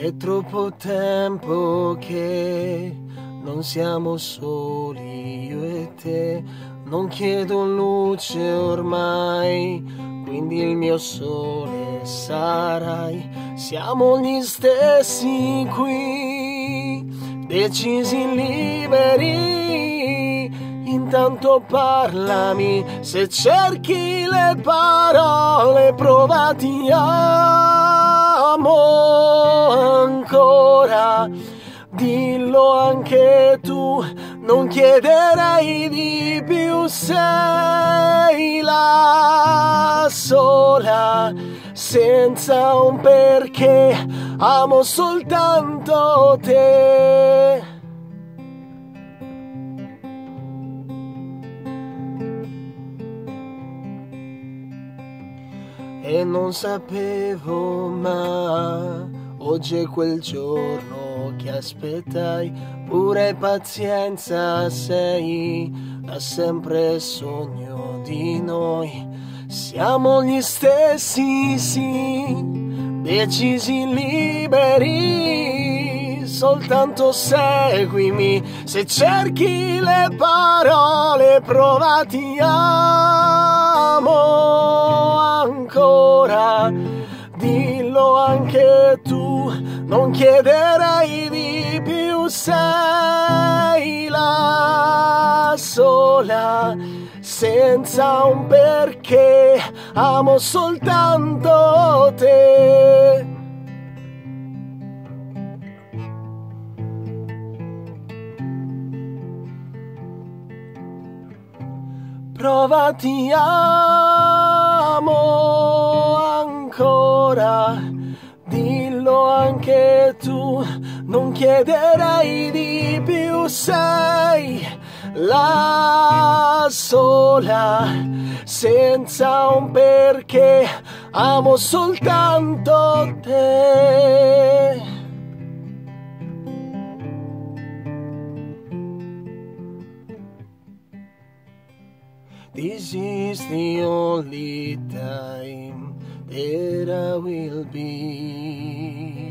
È troppo tempo che non siamo soli io e te. Non chiedo luce ormai, quindi il mio sole sarai. Siamo gli stessi qui, decisi liberi. Intanto parlami, se cerchi le parole, provati amo ancora. Dillo anche tu, non chiederei di più, sei la sola, senza un perché, amo soltanto te. E non sapevo ma oggi è quel giorno che aspettai, pure pazienza sei, da sempre sogno di noi. Siamo gli stessi, sì, decisi liberi, soltanto seguimi, se cerchi le parole provati amo ancora, dillo anche tu, non chiederei di più, sei la sola, senza un perché, amo soltanto te. Provati amo ancora, dillo anche tu, non chiederei di più, sei la sola, senza un perché, amo soltanto te. This is the only time that I will be